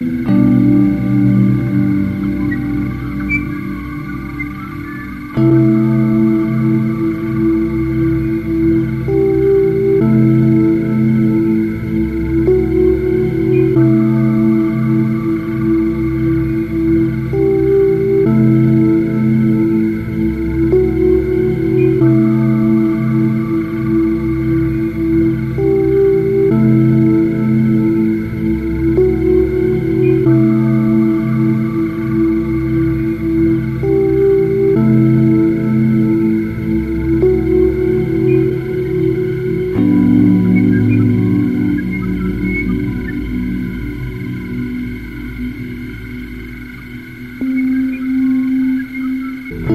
thank you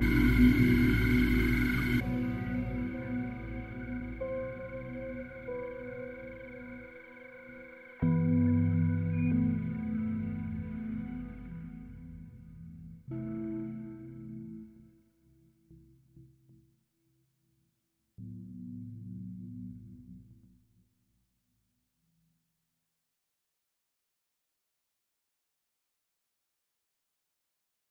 Música